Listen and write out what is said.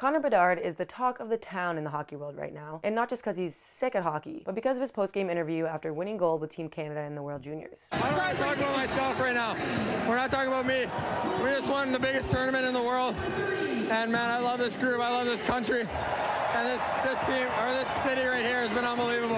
Connor Bedard is the talk of the town in the hockey world right now, and not just because he's sick at hockey, but because of his post-game interview after winning gold with Team Canada in the World Juniors. I'm not talking about myself right now. We're not talking about me. We just won the biggest tournament in the world, and man, I love this group. I love this country, and this this team or this city right here has been unbelievable.